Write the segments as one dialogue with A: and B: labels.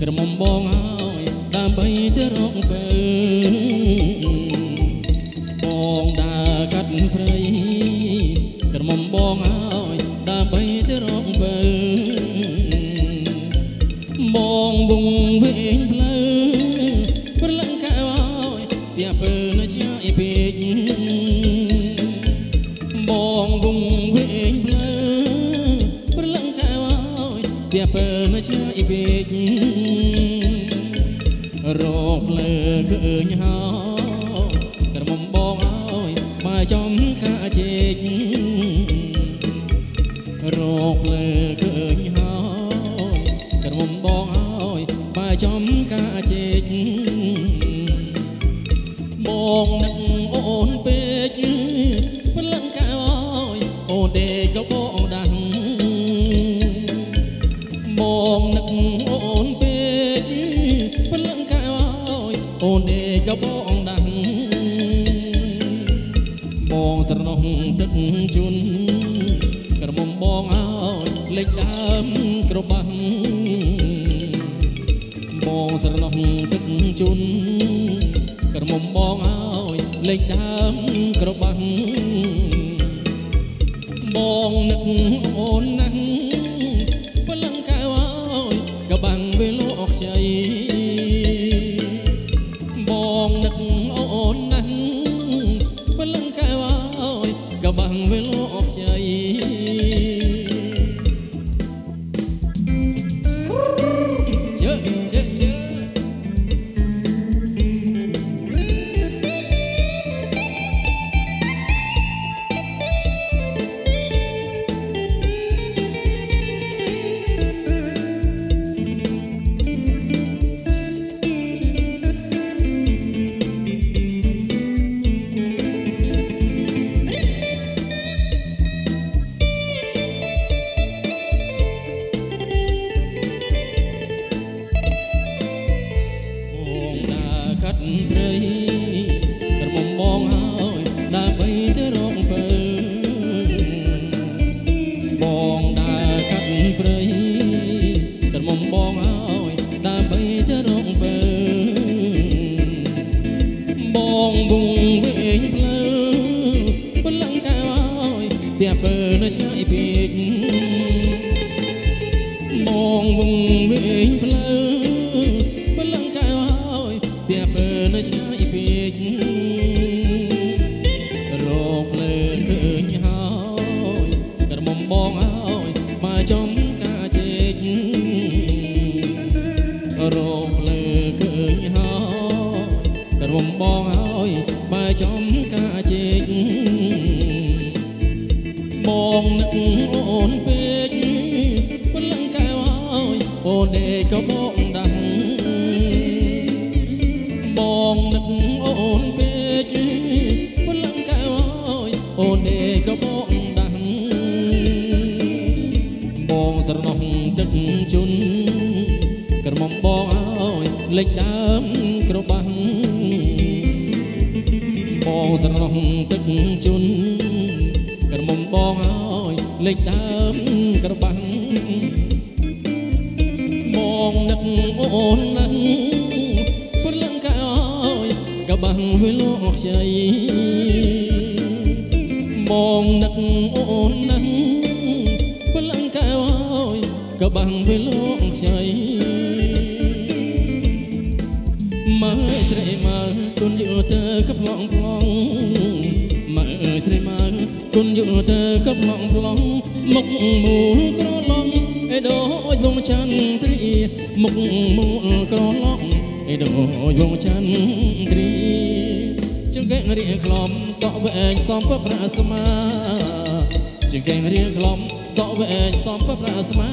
A: ក្រមុំបងហើយ ពីពើនៅឆ្ងាយពេករក
B: ភ្លើឃើញហើយក្រមុំបងហើយមកចំកាជែករកភ្លើឃើញហើយក្រមុំបងហើយមកចំកាជែក បងនឹកអូនពេកព្រលឹងកៅហើយអូនដេកក៏បងដាស់បងស្រណោះទឹកជន់ក្រមុំបងហើយលេចដើមក្របាំងបងស្រណោះទឹកជន់ក្រមុំបងហើយលេចដើមក្របាំងបងនឹកអូនណា រកភ្លើងឃើញហើយក្រមុំបងហើយមកចំការជែកបងនឹកអូនពេកព្រលឹងកៅហើយអូនដេកក៏បងដាំបងនឹកអូនពេកព្រលឹងកៅហើយអូនដេកក៏បងដាំបងស្រណោះទឹកជន់ ក្រមុំបងហើយលេចដើមក្របាំងបងស្រណោះទឹកជន់ក្រមុំបងហើយលេចដើមក្របាំងបងនឹកអូនណាស់ព្រលឹងកៅហើយក៏បាំងវាលោកខ្ចីបងនឹកអូនណាស់ព្រលឹងកៅហើយក៏បាំងវាលោកខ្ចី មើលស្រីមើលគុនយល់ទៅក៏ប្លង់ប្លង់មើលស្រីមើលគុនយល់ទៅក៏ប្លង់ប្លង់មុខមូលក្រឡំអេដូចវងចន្ទ្រីមុខមូលក្រឡំអេដូចវងចន្ទ្រីជង្កេងរៀងក្លំសក់វែងសំពប្រាស្មាជង្កេងរៀងក្លំសក់វែងសំពប្រាស្មា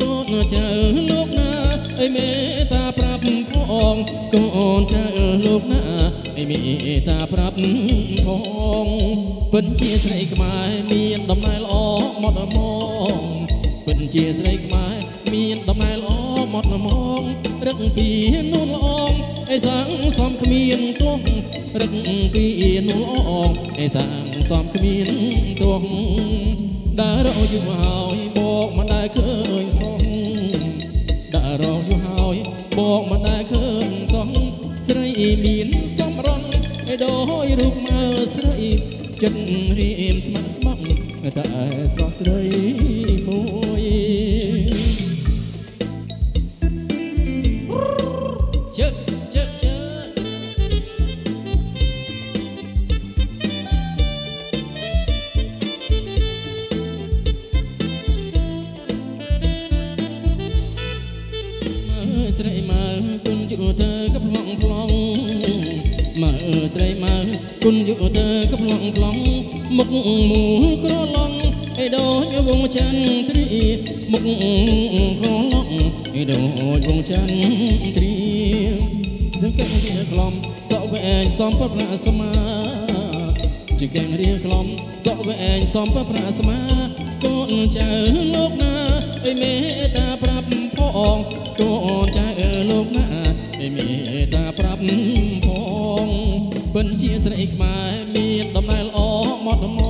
B: កូនចៅលោកណាអីមេតាប្រាប់ ផងកូនចៅលោកណាអីមេតាប្រាប់ផងពិនជាស្រីខ្មែរមានដំណើរល្អមកដល់មកពិនជាស្រីខ្មែរមានដំណើរល្អមកដល់មករឹកពីនួនល្អអេសាំងសំគ្មានទោះរឹកពីនួនល្អអេសាំងសំគ្មានទោះដើររយូរហើយបកមិនដែលឃើញសោះ đã rau vô hỏi បងមិនដែលឃើញ ស្រីចិត្តរៀមស្ម័គ្រស្មោះតែស្រស់ស្រីមួយជើជើជើមើលស្រីមើលគុណយុធ្វើក៏ប្លង់ប្លង់ មើលស្រីមើលគុណយុធ្វើក៏ប្លង់ប្លង់មុខមូលក្រឡងឯដូចវងចន្ទ្រីមុខក្រឡងឯដូចវងចន្ទ្រីដឹងកែរៀខ្លំសក់វែងសំប្រប្រាស្មាជាកែរៀខ្លំសក់វែងសំប្រប្រាស្មាកូនចៅលោកណាអើយមេត្តាប្រាប់ផង ស្រីខ្មែរមានដំណើរល្អមកដំង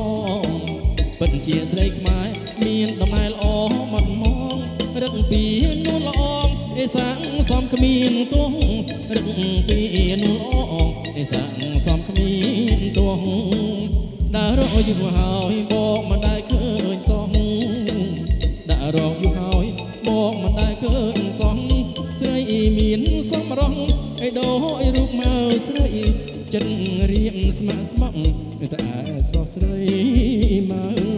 B: ពិនជាស្រីខ្មែរមានដំណើរល្អមកដំងរឹកពីនួនល្អអេសាំងសំគ្មានទោះរឹកពីនួនល្អអេសាំងសំគ្មានទោះដើររកយូរហើយបងមិនដែលឃើញសោះដាក់រកយូរហើយបងមិនដែលឃើញសោះស្រីមានសំរងឯដោយរូបមើលស្រី ចិត្តរៀបស្ម័គ្រស្មោះតែស្រស់ស្រីមក